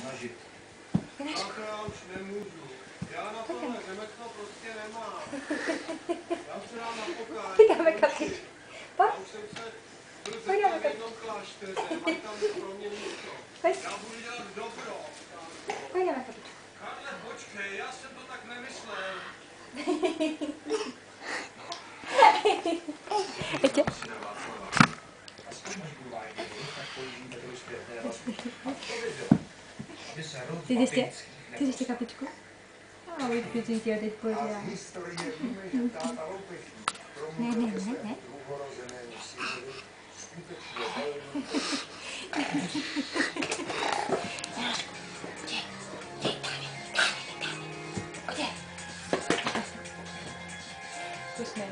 snažit. Tak já už nemůžu. Já na tohle řemeslo prostě nemám. Já se dám na pokání. Vydáme kapičku. Já Pojď, už jsem se byl Pojďme, zeptat v jednom klášteře, mají tam pro mě místo. pojď, Já budu dělat dobro. pojďme kapičku. Karle, počkej, já jsem to tak nemyslel. Ještě. Asi na Václava. Aspoň až budu vážně, tak položím takovou zpětné Desde este, desde este capítulo. Ah, voy a pedir que después ya. Ne, ne, ne, ne. Pues me.